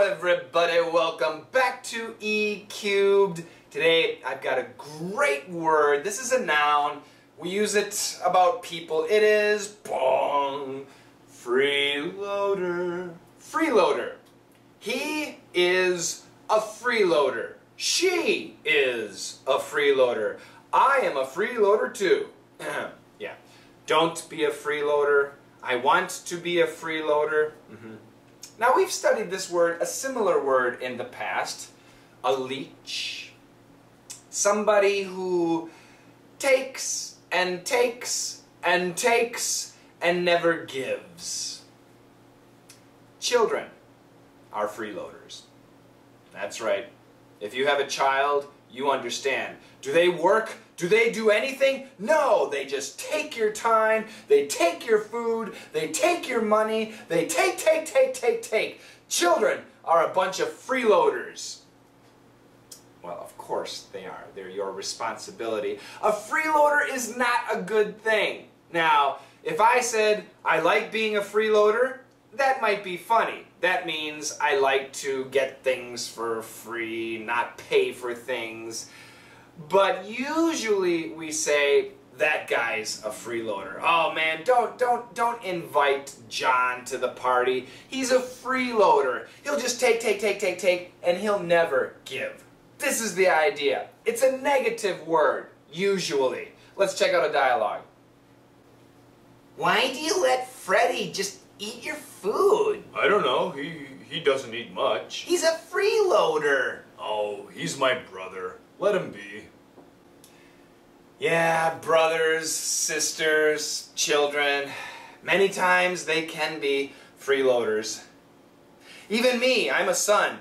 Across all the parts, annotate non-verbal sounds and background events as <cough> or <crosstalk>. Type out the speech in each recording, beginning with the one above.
everybody, welcome back to E Cubed. Today I've got a great word. This is a noun. We use it about people. It is bong freeloader. Freeloader. He is a freeloader. She is a freeloader. I am a freeloader too. <clears throat> yeah. Don't be a freeloader. I want to be a freeloader. Mm -hmm. Now we've studied this word, a similar word in the past, a leech. Somebody who takes and takes and takes and never gives. Children are freeloaders. That's right. If you have a child, you understand. Do they work? Do they do anything? No, they just take your time, they take your food, they take your money, they take, take, take, take, take. Children are a bunch of freeloaders. Well, of course they are. They're your responsibility. A freeloader is not a good thing. Now, if I said, I like being a freeloader, that might be funny. That means I like to get things for free, not pay for things. But usually we say, that guy's a freeloader. Oh man, don't don't don't invite John to the party. He's a freeloader. He'll just take, take, take, take, take, and he'll never give. This is the idea. It's a negative word, usually. Let's check out a dialogue. Why do you let Freddie just eat your food? I don't know. He he doesn't eat much. He's a freeloader. Oh, he's my brother. Let him be. Yeah, brothers, sisters, children. Many times they can be freeloaders. Even me, I'm a son.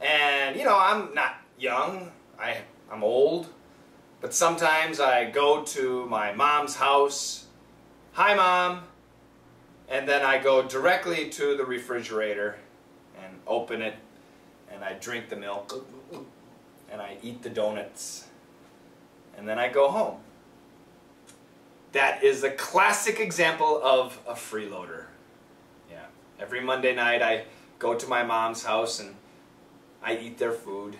And, you know, I'm not young. I, I'm old. But sometimes I go to my mom's house. Hi, Mom. And then I go directly to the refrigerator and open it. And I drink the milk. And I eat the donuts and then I go home. That is a classic example of a freeloader. Yeah. Every Monday night I go to my mom's house and I eat their food.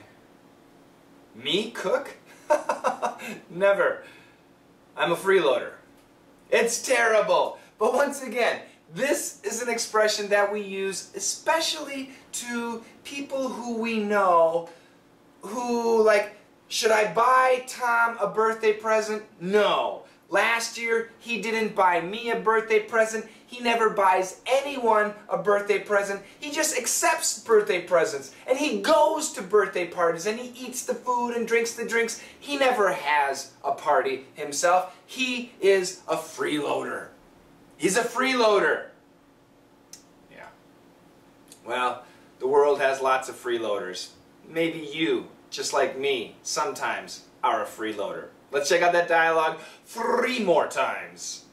Me cook? <laughs> Never. I'm a freeloader. It's terrible. But once again, this is an expression that we use especially to people who we know who like should I buy Tom a birthday present? No. Last year, he didn't buy me a birthday present. He never buys anyone a birthday present. He just accepts birthday presents. And he goes to birthday parties and he eats the food and drinks the drinks. He never has a party himself. He is a freeloader. He's a freeloader. Yeah. Well, the world has lots of freeloaders. Maybe you just like me, sometimes are a freeloader. Let's check out that dialogue three more times.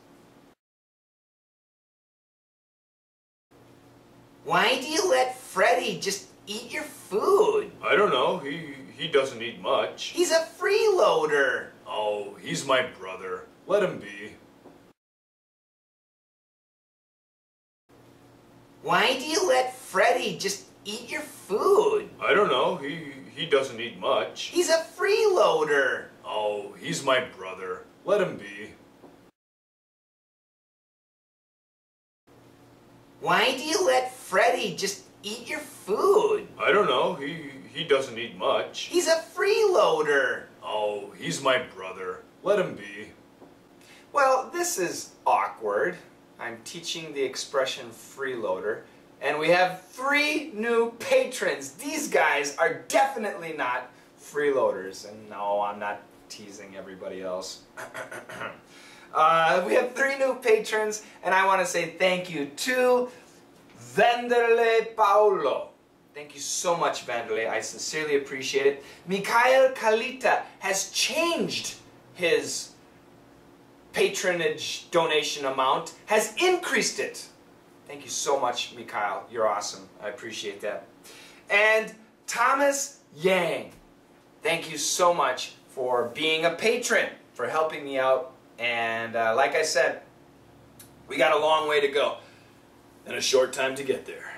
Why do you let Freddie just eat your food? I don't know. He he doesn't eat much. He's a freeloader. Oh, he's my brother. Let him be. Why do you let Freddie just eat your food? I don't know. He he doesn't eat much. He's a freeloader. Oh, he's my brother. Let him be. Why do you let Freddie just eat your food? I don't know. He he doesn't eat much. He's a freeloader. Oh, he's my brother. Let him be. Well, this is awkward. I'm teaching the expression freeloader. And we have three new patrons. These guys are definitely not freeloaders. And no, I'm not teasing everybody else. <clears throat> uh, we have three new patrons, and I want to say thank you to Vanderlei Paulo. Thank you so much, Vanderlei. I sincerely appreciate it. Mikhail Kalita has changed his patronage donation amount, has increased it. Thank you so much, Mikhail. You're awesome. I appreciate that. And Thomas Yang, thank you so much for being a patron, for helping me out. And uh, like I said, we got a long way to go and a short time to get there.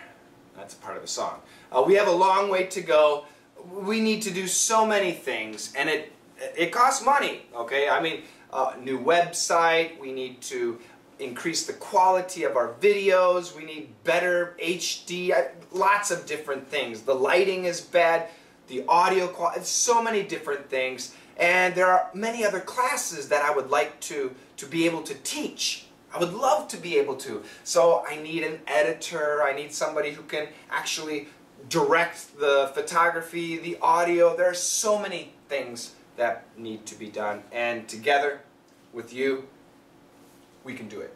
That's a part of the song. Uh, we have a long way to go. We need to do so many things, and it it costs money. Okay, I mean, uh, new website. We need to increase the quality of our videos. We need better HD. Lots of different things. The lighting is bad. The audio quality. So many different things. And there are many other classes that I would like to to be able to teach. I would love to be able to. So I need an editor. I need somebody who can actually direct the photography, the audio. There are so many things that need to be done. And together with you, we can do it.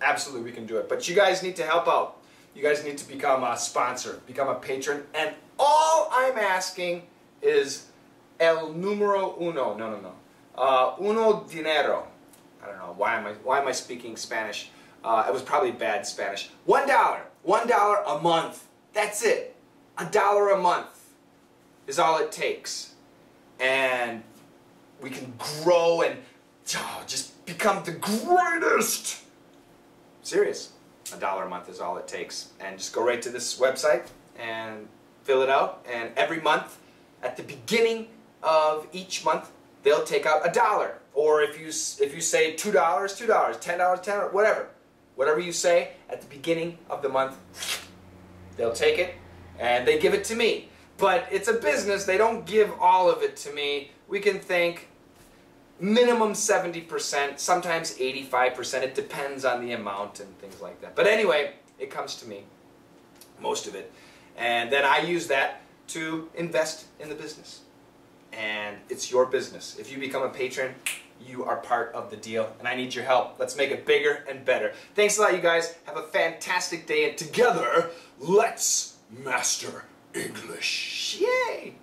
Absolutely, we can do it. But you guys need to help out. You guys need to become a sponsor, become a patron. And all I'm asking is el numero uno. No, no, no. Uh, uno dinero. I don't know. Why am I, why am I speaking Spanish? Uh, it was probably bad Spanish. One dollar. One dollar a month. That's it. A dollar a month is all it takes. And we can grow and oh, just become the greatest. Serious. A dollar a month is all it takes. And just go right to this website and fill it out. And every month, at the beginning of each month, they'll take out a dollar. Or if you if you say two dollars, two dollars, ten dollars, ten dollars, whatever, whatever you say at the beginning of the month, they'll take it and they give it to me. But it's a business; they don't give all of it to me. We can think minimum 70%, sometimes 85%. It depends on the amount and things like that. But anyway, it comes to me, most of it. And then I use that to invest in the business. And it's your business. If you become a patron, you are part of the deal. And I need your help. Let's make it bigger and better. Thanks a lot, you guys. Have a fantastic day. And together, let's master English. Yay!